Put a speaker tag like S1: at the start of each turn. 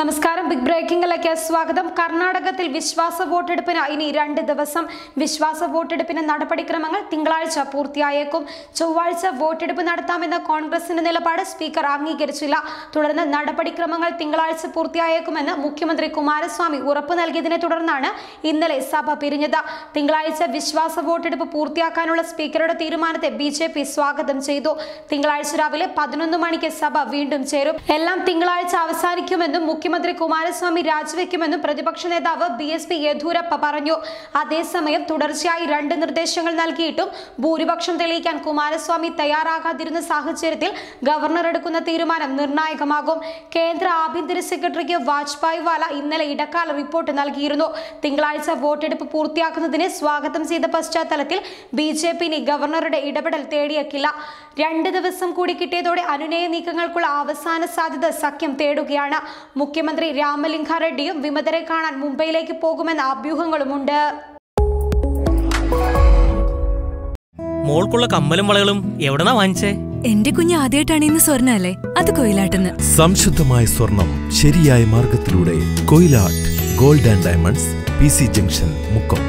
S1: നമസ്കാരം. ബിഗ് ബ്രേക്കിംഗിലേക്ക് സ്വാഗതം. കർണാടകത്തിൽ വിശ്വാസ വോട്ടെടുപ്പിന് ഇനി രണ്ട് ദിവസം. വിശ്വാസ വോട്ടെടുപ്പിന് നടപടിക്രമങ്ങൾ തിങ്കളാഴ്ച പൂർത്തിയായേക്കും. ചൊവ്വാഴ്ച വോട്ടെടുപ്പ് നടത്താമെന്ന കോൺഗ്രസിന്റെ നിലപാട് സ്പീക്കർ അംഗീകരിച്ചില്ല. തുടർന്ന് നടപടിക്രമങ്ങൾ തിങ്കളാഴ്ച പൂർത്തിയായേക്കുമെന്ന് മുഖ്യമന്ത്രി കുമാരസ്വാമി ഉറപ്പു നൽകിയതിനെ തുടർന്നാണ് ഇന്നലെ സഭ പിരിഞ്ഞത്. തിങ്കളാഴ്ച വിശ്വാസ വോട്ടെടുപ്പ് പൂർത്തിയാക്കാനുള്ള സ്പീക്കറുടെ തീരുമാനത്തെ ബി സ്വാഗതം ചെയ്തു. തിങ്കളാഴ്ച രാവിലെ പതിനൊന്ന് മണിക്ക് സഭ വീണ്ടും ചേരും. എല്ലാം തിങ്കളാഴ്ച അവസാനിക്കുമെന്നും മുഖ്യമന്ത്രി കുമാരസ്വാമി രാജിവെക്കുമെന്നും പ്രതിപക്ഷ നേതാവ് ബി എസ് പി യെദ്യൂരപ്പ പറഞ്ഞു. അതേസമയം തുടർച്ചയായി രണ്ട് നിർദ്ദേശങ്ങൾ നൽകിയിട്ടും ഭൂരിപക്ഷം തെളിയിക്കാൻ കുമാരസ്വാമി തയ്യാറാകാതിരുന്ന സാഹചര്യത്തിൽ ഗവർണർ എടുക്കുന്ന തീരുമാനം നിർണായകമാകും. കേന്ദ്ര ആഭ്യന്തര സെക്രട്ടറിക്ക് വാജ്പായ് വാല ഇന്നലെ ഇടക്കാല റിപ്പോർട്ട് നൽകിയിരുന്നു. തിങ്കളാഴ്ച വോട്ടെടുപ്പ് പൂർത്തിയാക്കുന്നതിനെ സ്വാഗതം ചെയ്ത പശ്ചാത്തലത്തിൽ ബി ജെ പി ഇനി ഗവർണറുടെ ഇടപെടൽ തേടിയേക്കില്ല. രണ്ട് ദിവസം കൂടി കിട്ടിയതോടെ അനുനയ നീക്കങ്ങൾക്കുള്ള അവസാന സാധ്യത സഖ്യം തേടുകയാണ്. മുഖ്യമന്ത്രി രാമലിംഗ റെഡ്ഡിയും വിമതരെ കാണാൻ മുംബൈയിലേക്ക് പോകുമെന്ന അഭ്യൂഹങ്ങളുമുണ്ട്.
S2: മോൾക്കുള്ള കമ്മലും വളകളും എവിടെന്നാ വാങ്ങിച്ചേ?
S3: എന്റെ കുഞ്ഞ് ആദ്യമായിട്ടാണ് ഇന്ന് സ്വർണ അല്ലേ അത് കൊയിലാട്ടെന്ന്.
S4: സംശുദ്ധമായ സ്വർണം ശരിയായ മാർഗത്തിലൂടെ Koyilatt gold and diamonds P C junction Mukkam.